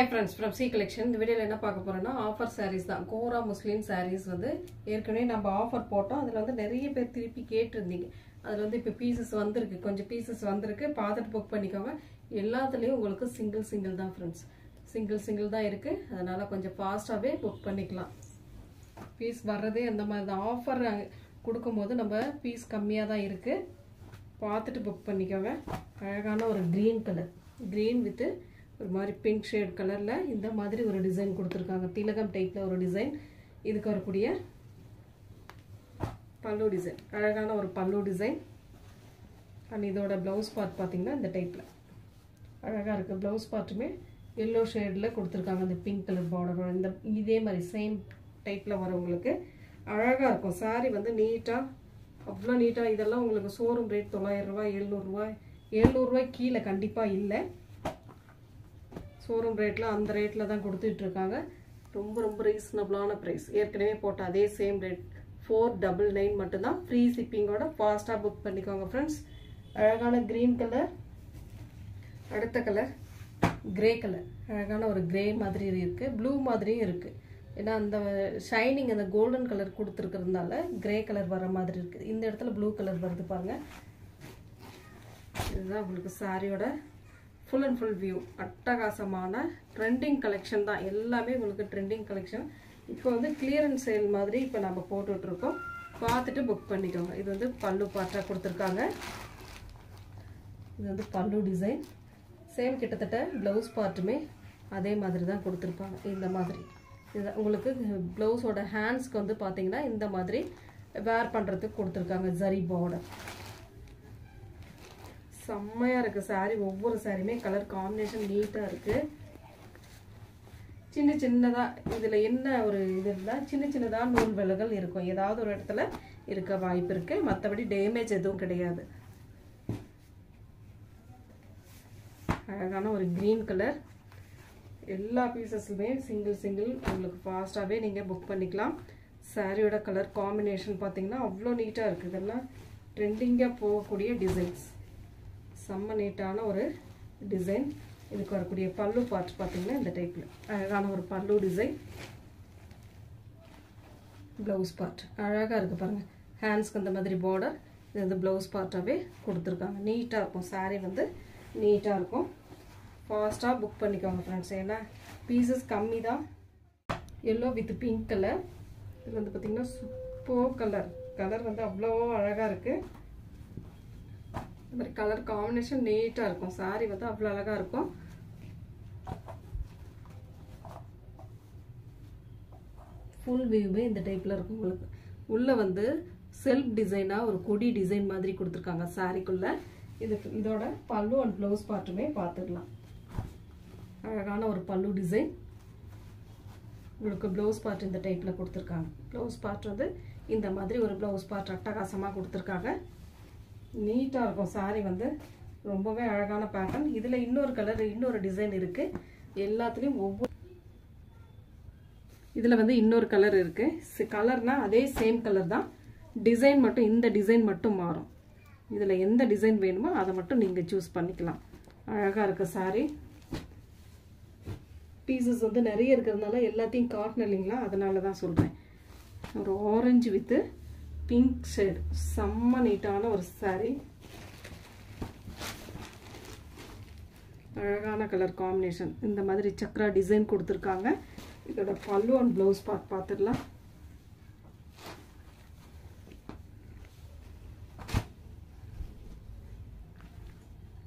Hi friends from C collection இந்த வீடியோவில் என்ன பார்க்க போகிறோன்னா ஆஃபர் சாரீஸ் தான். கோரா முஸ்லீம் சாரீஸ் வந்து ஏற்கனவே நம்ம ஆஃபர் போட்டோம். அதில் வந்து நிறைய பேர் திருப்பி கேட்டிருந்தீங்க. அதில் வந்து இப்போ பீசஸ் வந்திருக்கு. கொஞ்சம் பீசஸ் வந்திருக்கு. பார்த்துட்டு புக் பண்ணிக்கோங்க. எல்லாத்துலேயும் உங்களுக்கு சிங்கிள் சிங்கிள் தான் ஃப்ரெண்ட்ஸ் சிங்கிள் சிங்கிள் தான் இருக்குது அதனால் கொஞ்சம் ஃபாஸ்ட்டாகவே புக் பண்ணிக்கலாம். பீஸ் வர்றதே அந்த மாதிரி தான். ஆஃபர் கொடுக்கும்போது நம்ம பீஸ் கம்மியாக தான் இருக்குது பார்த்துட்டு புக் பண்ணிக்கோங்க. அழகான ஒரு க்ரீன் கலர் க்ரீன் வித்து ஒரு மாதிரி பிங்க் ஷேட் கலரில் இந்த மாதிரி ஒரு டிசைன் கொடுத்துருக்காங்க. திலகம் டைப்பில் ஒரு டிசைன் இதுக்கு வரக்கூடிய பல்லு டிசைன் அழகான ஒரு பல்லு டிசைன் அண்ட் இதோட ப்ளவுஸ் பார்ட் பார்த்தீங்கன்னா இந்த டைப்பில் அழகாக இருக்குது ப்ளவுஸ் பார்ட்டுமே எல்லோ ஷேடில் கொடுத்துருக்காங்க. அந்த பிங்க் கலர் பார்டரோட இந்த இதே மாதிரி சேம் டைப்பில் வரவங்களுக்கு அழகாக இருக்கும். சாரீ வந்து நீட்டாக அவ்வளோ நீட்டாக இதெல்லாம் உங்களுக்கு ஷோரூம் ரேட் தொள்ளாயிரரூவா எழுநூறுவா எழுநூறுவாய் கீழே கண்டிப்பாக இல்லை. ஷோரூம் ரேட்டில் அந்த ரேட்டில் தான் கொடுத்துட்ருக்காங்க. ரொம்ப ரொம்ப ரீசனபிளான ப்ரைஸ் ஏற்கனவே போட்ட அதே same rate four double nine மட்டும்தான். ஃப்ரீ ஷிப்பிங்கோட ஃபாஸ்ட்டாக புக் பண்ணிக்கோங்க ஃப்ரெண்ட்ஸ் அழகான க்ரீன் கலர் அடுத்த கலர் கிரே கலர் அழகான ஒரு கிரே மாதிரி இருக்குது ப்ளூ மாதிரியும் இருக்குது ஏன்னா அந்த ஷைனிங் அந்த கோல்டன் கலர் கொடுத்துருக்கிறதுனால கிரே கலர் வர மாதிரி இருக்குது இந்த இடத்துல ப்ளூ கலர் வருது பாருங்கள் இதுதான் உங்களுக்கு சாரியோட ஃபுல் அண்ட் ஃபுல் வியூ அட்டகாசமான ட்ரெண்டிங் கலெக்ஷன் தான். எல்லாமே உங்களுக்கு ட்ரெண்டிங் கலெக்ஷன் இப்போ வந்து கிளியரன்ஸ் சேல் மாதிரி இப்போ நம்ம போட்டுட்ருக்கோம். பார்த்துட்டு புக் பண்ணிக்கோங்க. இது வந்து பல்லு பார்ட்டாக கொடுத்துருக்காங்க. இது வந்து பல்லு டிசைன் சேம் கிட்டத்தட்ட ப்ளவுஸ் பார்ட்டுமே அதே மாதிரி தான் கொடுத்துருப்பாங்க. இந்த மாதிரி. இது உங்களுக்கு ப்ளவுஸோட ஹேண்ட்ஸ்க்கு வந்து பார்த்தீங்கன்னா இந்த மாதிரி வேர் பண்ணுறதுக்கு கொடுத்துருக்காங்க. ஜரி பார்டர் செம்மையாக இருக்குது சாரீ ஒவ்வொரு சாரியுமே கலர் காம்பினேஷன் நீட்டாக இருக்குது சின்ன சின்னதாக இதில் என்ன ஒரு இது இருந்தால் சின்ன சின்னதாக நூல் விலகல் இருக்கும். ஏதாவது ஒரு இடத்துல இருக்க வாய்ப்பு இருக்குது மற்றபடி டேமேஜ் எதுவும் கிடையாது. அழகான ஒரு க்ரீன் கலர் எல்லா பீசஸ்லுமே சிங்கிள் சிங்கிள் உங்களுக்கு ஃபாஸ்ட்டாகவே நீங்கள் புக் பண்ணிக்கலாம். சாரியோட கலர் காம்பினேஷன் பார்த்தீங்கன்னா அவ்வளோ நீட்டாக இருக்குது இதெல்லாம் ட்ரெண்டிங்காக போகக்கூடிய டிசைன்ஸ் செம்ம நீட்டான ஒரு டிசைன் இதுக்கு வரக்கூடிய பல்லு பார்ட் பார்த்தீங்கன்னா இந்த டைப்பில் அழகான ஒரு பல்லு டிசைன் ப்ளவுஸ் பார்ட் அழகாக இருக்குது பாருங்கள் ஹேண்ட்ஸ்க்கு இந்த மாதிரி பார்டர் இது வந்து ப்ளவுஸ் பார்ட்டாகவே கொடுத்துருக்காங்க. நீட்டாக இருக்கும். சாரீ வந்து நீட்டாக இருக்கும். ஃபாஸ்ட்டாக புக் பண்ணிக்கோங்க ஃப்ரெண்ட்ஸ் ஏன்னா பீசஸ் கம்மி தான் எல்லோ வித் பிங்க் கலர் இது வந்து பார்த்திங்கன்னா சூப்போ கலர் கலர் வந்து அவ்வளோ அழகாக இருக்குது இந்த மாதிரி கலர் காம்பினேஷன் நீட்டாக இருக்கும். சாரீ வந்து அவ்வளோ அழகாக இருக்கும். ஃபுல் வியூவே இந்த டைப்பில் இருக்கும் உங்களுக்கு. உள்ளே வந்து செல்ஃப் டிசைனாக ஒரு கொடி டிசைன் மாதிரி கொடுத்துருக்காங்க சாரீக்குள்ளே இது இதோட பல்லு அண்ட் ப்ளவுஸ் பார்ட்டுமே பார்த்துக்கலாம். அழகான ஒரு பல்லு டிசைன் உங்களுக்கு ப்ளவுஸ் பார்ட் இந்த டைப்பில் கொடுத்துருக்காங்க. ப்ளவுஸ் பார்ட் வந்து இந்த மாதிரி ஒரு ப்ளவுஸ் பார்ட் அட்டகாசமாக கொடுத்துருக்காங்க. நீட்டாக இருக்கும். சாரீ வந்து ரொம்பவே அழகான பேட்டர்ன் இதில் இன்னொரு கலர் இன்னொரு டிசைன் இருக்குது எல்லாத்துலேயும் ஒவ்வொரு இதில் வந்து இன்னொரு கலர் இருக்குது கலர்னால் அதே சேம் கலர் தான். டிசைன் மட்டும் இந்த டிசைன் மட்டும் மாறும். இதில் எந்த டிசைன் வேணுமோ அதை மட்டும் நீங்கள் சூஸ் பண்ணிக்கலாம். அழகாக இருக்க சாரீ பீசஸ் வந்து நிறைய இருக்கிறதுனால எல்லாத்தையும் காட்டணும் இல்லைங்களா? அதனால தான் சொல்கிறேன் ஒரு ஆரஞ்சு வித்து பிங்க் ஷேட் செம்ம நீட்டான ஒரு சாரீ அழகான கலர் காம்பினேஷன் இந்த மாதிரி சக்ரா டிசைன் கொடுத்துருக்காங்க. இதோட பல்லு அண்ட் ப்ளவுஸ் பார்ட் பார்த்துடலாம்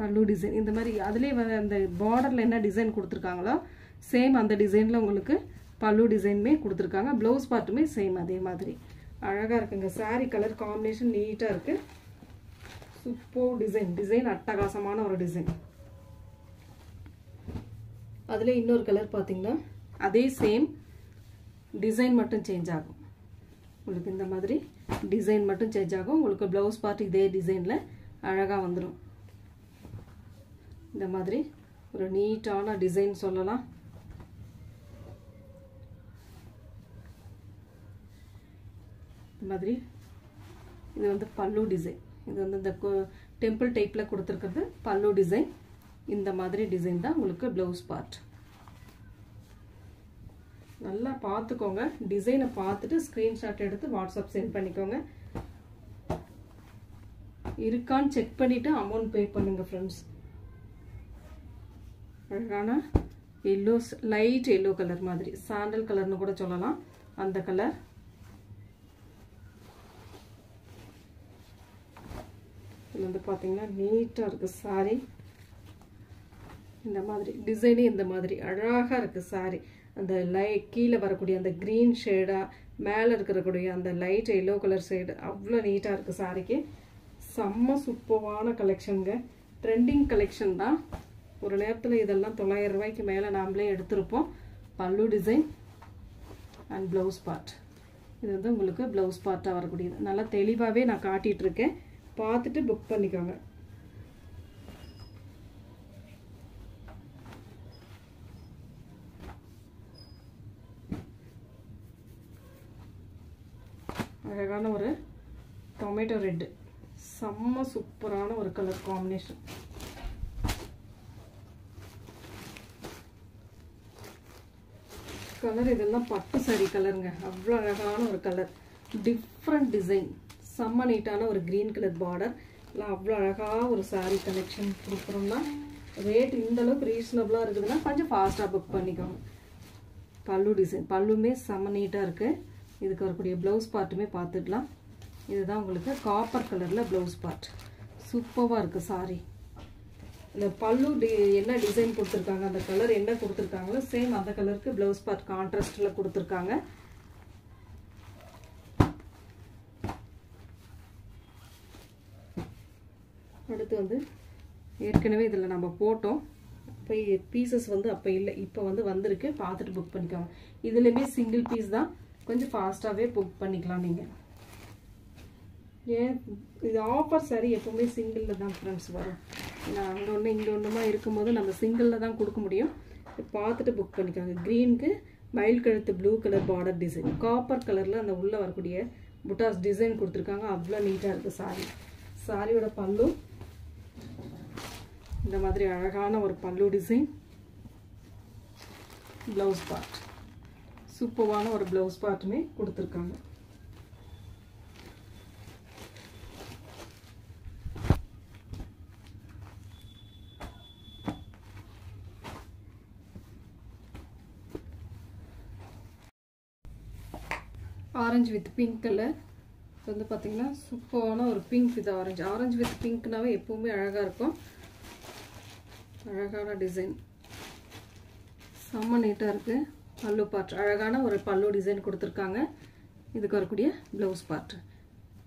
பல்லு டிசைன் இந்த மாதிரி அதுலேயே அந்த பார்டரில் என்ன டிசைன் கொடுத்துருக்காங்களோ சேம் அந்த டிசைனில் உங்களுக்கு பல்லு டிசைனுமே கொடுத்துருக்காங்க. ப்ளவுஸ் பார்ட்டுமே சேம் அதே மாதிரி. அழகாக இருக்குங்க. சாரீ கலர் காம்பினேஷன் நீட்டாக இருக்குது சூப்பர் டிசைன் டிசைன் அட்டகாசமான ஒரு டிசைன் அதில் இன்னொரு கலர் பார்த்தீங்கன்னா அதே சேம் டிசைன் மட்டும் சேஞ்ச் ஆகும். உங்களுக்கு இந்த மாதிரி டிசைன் மட்டும் சேஞ்ச் ஆகும். உங்களுக்கு ப்ளவுஸ் பார்ட் இதே டிசைனில் அழகாக வந்துடும் இந்த மாதிரி ஒரு நீட்டான டிசைன் சொல்லலாம். மாதிரி. இது வந்து பல்லு டிசைன் இது வந்து இந்த டெம்பிள் டைப்பில் கொடுத்துருக்கிறது பல்லு டிசைன் இந்த மாதிரி டிசைன் தான் உங்களுக்கு ப்ளவுஸ் பார்ட் நல்லா பார்த்துக்கோங்க. டிசைனை பார்த்துட்டு ஸ்க்ரீன்ஷாட் எடுத்து வாட்ஸ்அப் சென்ட் பண்ணிக்கோங்க. இருக்கான்னு செக் பண்ணிவிட்டு அமௌண்ட் பே பண்ணுங்கள் ஃப்ரெண்ட்ஸ் அழகான எல்லோ லைட் எல்லோ கலர் மாதிரி. சாண்டல் கலர்னு கூட சொல்லலாம். அந்த கலர் வந்து பார்த்தீங்கன்னா நீட்டாக இருக்குது சாரி இந்த மாதிரி டிசைனே இந்த மாதிரி அழகாக இருக்குது சாரி அந்த லை கீழே வரக்கூடிய அந்த க்ரீன் ஷேடாக மேலே இருக்கக்கூடிய அந்த லைட் எல்லோ கலர் ஷேடு அவ்வளோ நீட்டாக இருக்குது சாரிக்கு செம்ம சூப்பரான கலெக்ஷனுங்க ட்ரெண்டிங் கலெக்ஷன் தான். ஒரு நேரத்தில் இதெல்லாம் தொள்ளாயிரம் ரூபாய்க்கு மேலே நாமளே எடுத்திருப்போம். பல்லு டிசைன் அண்ட் ப்ளவுஸ் பார்ட் இது வந்து உங்களுக்கு ப்ளவுஸ் பார்ட்டாக வரக்கூடியது. நல்லா தெளிவாகவே நான் காட்டிகிட்ருக்கேன் பார்த்துட்டு புக் பண்ணிக்கோங்க. அழகான ஒரு டொமேட்டோ ரெட்டு செம்ம சூப்பரான ஒரு கலர் காம்பினேஷன் கலர் இதெல்லாம் பட்டு சாரி கலருங்க அவ்வளோ அழகான ஒரு கலர் டிஃப்ரெண்ட் டிசைன் செம்ம நீட்டான ஒரு க்ரீன் கலர் பார்டர் இல்லை அவ்வளோ அழகாக ஒரு சாரீ கலெக்ஷன் கொடுக்குறோம்னா ரேட் இந்தளவுக்கு ரீசனபுளாக இருக்குதுன்னா கொஞ்சம் ஃபாஸ்ட்டாக புக் பண்ணிக்கோங்க. பல்லு டிசைன் பல்லுமே செம்ம நீட்டாக இருக்குது இதுக்கு வரக்கூடிய ப்ளவுஸ் பார்ட்டுமே பார்த்துக்கலாம். இதுதான் உங்களுக்கு காப்பர் கலரில் ப்ளவுஸ் பார்ட் சூப்பராக இருக்குது சாரி இந்த பல்லு டி என்ன டிசைன் கொடுத்துருக்காங்க அந்த கலர் என்ன கொடுத்துருக்காங்களோ சேம் அந்த கலருக்கு ப்ளவுஸ் பார்ட் கான்ட்ராஸ்டில் கொடுத்துருக்காங்க அடுத்து வந்து ஏற்கனவே இதில் நம்ம போட்டோம். இப்போ பீசஸ் வந்து அப்போ இல்லை. இப்போ வந்து வந்திருக்கு. பார்த்துட்டு புக் பண்ணிக்கோங்க. இதுலேயுமே சிங்கிள் பீஸ் தான். கொஞ்சம் ஃபாஸ்ட்டாகவே புக் பண்ணிக்கலாம் நீங்கள் ஏன்? இது ஆஃபர் சரி எப்போவுமே சிங்கிளில் தான் ஃப்ரெண்ட்ஸ் வரும். நான் அங்கே ஒன்று இங்கே ஒன்றுமா இருக்கும்போது நம்ம சிங்கிளில் தான் கொடுக்க முடியும். பார்த்துட்டு புக் பண்ணிக்கோங்க. க்ரீனுக்கு மயில் கழுத்து blue colour border design copper கலரில் அந்த உள்ளே வரக்கூடிய புட்டாஸ் டிசைன் கொடுத்துருக்காங்க. அவ்வளோ நீட்டாக இருக்குது சாரி சாரியோட பல்லும் இந்த மாதிரி அழகான ஒரு பல்லு டிசைன் ப்ளவுஸ் பார்ட் சூப்பரான ஒரு ப்ளவுஸ் பார்ட்டுமே கொடுத்துருக்காங்க. ஆரஞ்சு வித் பிங்க் கலர் வந்து பார்த்தீங்கன்னா சூப்பரான ஒரு pink with orange orange with பிங்க்னாவே எப்போவுமே அழகாக இருக்கும். அழகான டிசைன் செம்ம நீட்டாக இருக்குது பல்லு பார்ட் அழகான ஒரு பல்லு டிசைன் கொடுத்துருக்காங்க. இதுக்கு வரக்கூடிய ப்ளவுஸ் பார்ட்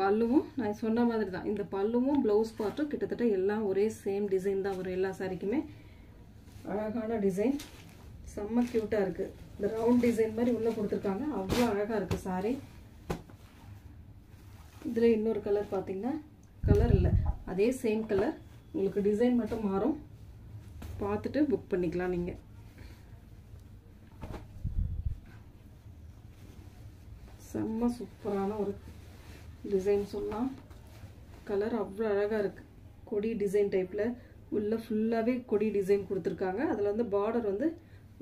பல்லுவும் நான் சொன்ன மாதிரி தான். இந்த பல்லுவும் ப்ளவுஸ் பார்ட்டும் கிட்டத்தட்ட எல்லாம் ஒரே சேம் டிசைன் தான் வரும் எல்லா சாரிக்குமே அழகான டிசைன் செம்ம க்யூட்டாக இருக்குது இந்த ரவுண்ட் டிசைன் மாதிரி உள்ளே கொடுத்துருக்காங்க. அவ்வளோ அழகாக இருக்குது சாரி இதில் இன்னொரு கலர் பார்த்தீங்கன்னா கலர் இல்லை. அதே சேம் கலர் உங்களுக்கு டிசைன் மட்டும் மாறும். பார்த்துட்டு புக் பண்ணிக்கலாம் நீங்கள் செம்ம சூப்பரான ஒரு டிசைன் சொல்லலாம் கலர் அவ்வளோ அழகாக இருக்குது கொடி டிசைன் டைப்பில் உள்ளே ஃபுல்லாகவே கொடி டிசைன் கொடுத்துருக்காங்க. அதில் வந்து பார்டர் வந்து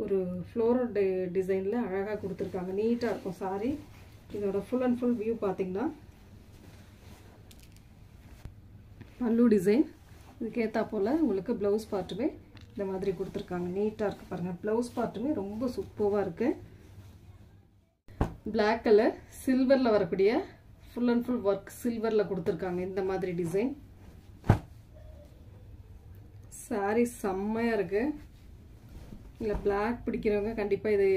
ஒரு ஃப்ளோரல் டி டிசைனில் அழகாக கொடுத்துருக்காங்க. நீட்டாக இருக்கும் சாரி இதோட ஃபுல் அண்ட் ஃபுல் வியூ பார்த்திங்கன்னா. பல்லு டிசைன் இதுக்கேற்றா போல் உங்களுக்கு ப்ளவுஸ் பார்ட்டுமே இந்த மாதிரி கொடுத்துருக்காங்க. நீட்டாக இருக்குது பாருங்கள் ப்ளவுஸ் பார்ட்டுமே ரொம்ப சூப்பராக இருக்குது பிளாக் கலர் சில்வரில் வரக்கூடிய ஃபுல் அண்ட் ஃபுல் ஒர்க் சில்வரில் கொடுத்துருக்காங்க இந்த மாதிரி டிசைன் சாரீ செம்மையாக இருக்குது இல்லை பிளாக் பிடிக்கிறவங்க கண்டிப்பாக இது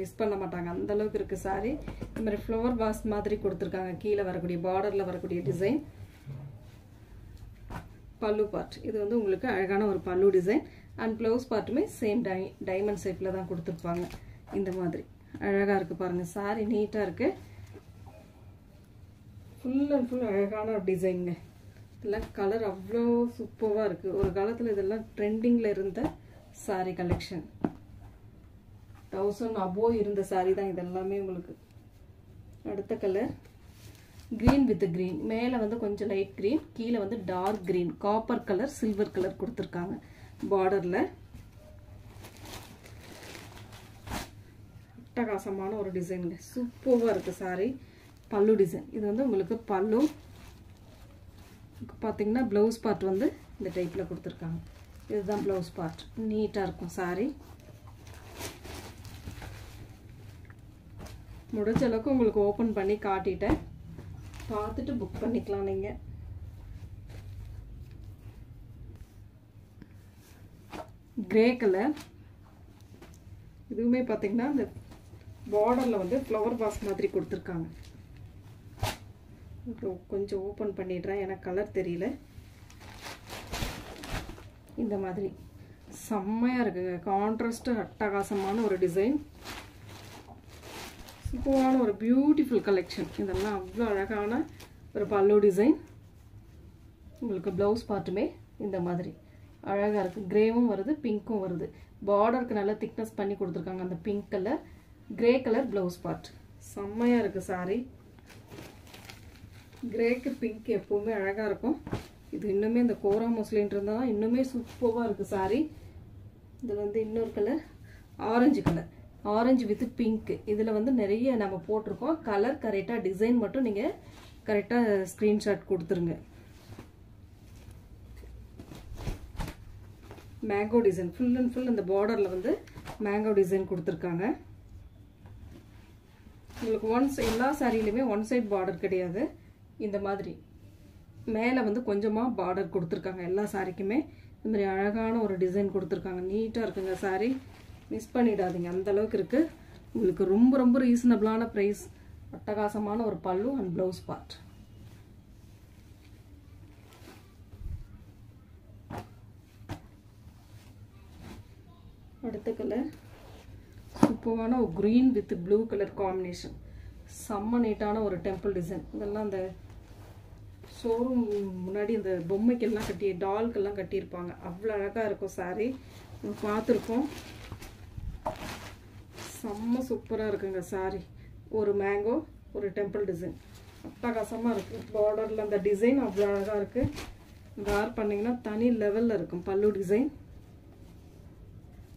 மிஸ் பண்ண மாட்டாங்க. அந்தளவுக்கு இருக்குது சாரி இந்த மாதிரி ஃப்ளவர் வாஸ் மாதிரி கொடுத்துருக்காங்க. கீழே வரக்கூடிய பார்டரில் வரக்கூடிய டிசைன் பல்லு பார்ட் இது வந்து உங்களுக்கு அழகான ஒரு பல்லு டிசைன் அண்ட் ப்ளவுஸ் பார்ட்டுமே சேம் டை டைமண்ட் ஷேப்பில் தான் கொடுத்துருப்பாங்க. இந்த மாதிரி. அழகாக இருக்குது பாருங்கள் சாரி நீட்டாக இருக்குது ஃபுல் அண்ட் ஃபுல் அழகான டிசைனுங்க இதெல்லாம் கலர் அவ்வளோ சூப்பராக இருக்குது ஒரு காலத்தில் இதெல்லாம் ட்ரெண்டிங்கில் இருந்த சாரி கலெக்ஷன் தௌசண்ட் அபோவ் இருந்த சாரி தான் இதெல்லாமே உங்களுக்கு. அடுத்த கலர் க்ரீன் வித் க்ரீன் மேலே வந்து கொஞ்சம் லைட் க்ரீன் கீழே வந்து dark green copper colour silver colour கொடுத்துருக்காங்க. பார்டரில் அட்டகாசமான ஒரு டிசைனுங்க சூப்பராக இருக்குது சாரி பல்லு டிசைன் இது வந்து உங்களுக்கு பல்லு பார்த்தீங்கன்னா ப்ளவுஸ் பார்ட் வந்து இந்த டைப்பில் கொடுத்துருக்காங்க. இதுதான் ப்ளவுஸ் பார்ட் நீட்டாக இருக்கும் சாரி முடிஞ்ச அளவுக்கு உங்களுக்கு ஓப்பன் பண்ணி காட்டிட்டேன். பார்த்துட்டு புக் பண்ணிக்கலாம் நீங்கள் கிரே கலர் இதுவுமே பார்த்தீங்கன்னா இந்த பார்டரில் வந்து ஃப்ளவர் பாஸ் மாதிரி கொடுத்துருக்காங்க. கொஞ்சம் ஓப்பன் பண்ணிடுறேன். எனக்கு கலர் தெரியல. இந்த மாதிரி. செம்மையாக இருக்குங்க. கான்ட்ராஸ்ட்டு அட்டகாசமான ஒரு டிசைன் சூப்பரான ஒரு பியூட்டிஃபுல் கலெக்ஷன் இதெல்லாம் அவ்வளோ அழகான ஒரு பல்லு டிசைன் உங்களுக்கு ப்ளவுஸ் பார்ட்டுமே இந்த மாதிரி. அழகாக இருக்குது க்ரேவும் வருது பிங்க்கும் வருது. பார்டருக்கு நல்லா திக்னஸ் பண்ணி கொடுத்துருக்காங்க அந்த pink colour grey colour blouse part செம்மையாக இருக்குது சாரி க்ரேக்கு பிங்க் எப்போவுமே அழகாக இருக்கும். இது இன்னுமே இந்த கோரா மோஸ்லின் இருந்தால் இன்னுமே சூப்பராக இருக்குது சாரி இது வந்து இன்னொரு colour orange colour orange with pink இதில் வந்து நிறைய நம்ம போட்டிருக்கோம். கலர் கரெக்டாக டிசைன் மட்டும் நீங்கள் கரெக்டாக ஸ்க்ரீன்ஷாட் கொடுத்துருங்க. Mango design full and full இந்த பார்டரில் வந்து மேங்கோ டிசைன் கொடுத்துருக்காங்க. உங்களுக்கு ஒன் எல்லா சாரிலையுமே ஒன் சைட் பார்டர் கிடையாது. இந்த மாதிரி. மேலே வந்து கொஞ்சமாக பார்டர் கொடுத்துருக்காங்க எல்லா சாரிக்குமே இந்த மாதிரி அழகான ஒரு டிசைன் கொடுத்துருக்காங்க. நீட்டாக இருக்குங்க சாரி மிஸ் பண்ணிடாதீங்க. அந்த அளவுக்கு இருக்குது உங்களுக்கு ரொம்ப ரொம்ப ரீசனபிளான ப்ரைஸ் அட்டகாசமான ஒரு பல்லு அண்ட் ப்ளவுஸ் பார்ட் அடுத்த கலர் சூப்பரான ஒரு green with blue colour combination செம்ம நீட்டான ஒரு டெம்பிள் டிசைன் இதெல்லாம் அந்த ஷோரூம் முன்னாடி இந்த பொம்மைக்கெல்லாம் கட்டி டால்க்கெல்லாம் கட்டியிருப்பாங்க. அவ்வளோ அழகாக இருக்கும் சாரீ பார்த்துருக்கோம் செம்ம சூப்பராக இருக்குங்க சாரி ஒரு மேங்கோ ஒரு டெம்பிள் டிசைன் அட்டகாசமாக இருக்குது பார்டரில் அந்த டிசைன் அவ்வளோ அழகாக இருக்குது வேர் பண்ணிங்கன்னா தனி லெவலில் இருக்கும் பல்லு டிசைன்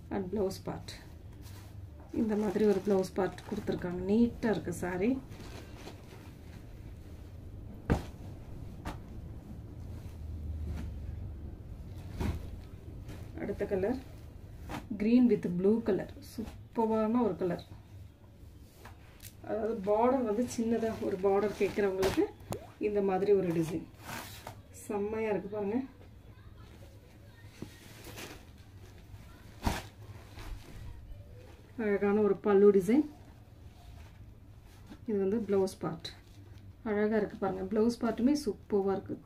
அண்ட் ப்ளவுஸ் பார்ட் இந்த மாதிரி ஒரு ப்ளவுஸ் பார்ட் கொடுத்துருக்காங்க. நீட்டாக இருக்குது சாரி அடுத்த colour green with blue colour சூப்பரான ஒரு கலர் அதாவது பார்டர் வந்து சின்னதாக ஒரு பார்டர் கேட்குறவங்களுக்கு இந்த மாதிரி ஒரு டிசைன் செம்மையாக இருக்குது பாருங்கள் அழகான ஒரு பல்லு டிசைன் இது வந்து ப்ளவுஸ் பார்ட் அழகாக இருக்குது பாருங்கள் ப்ளவுஸ் பார்ட்டுமே சூப்பராக இருக்குது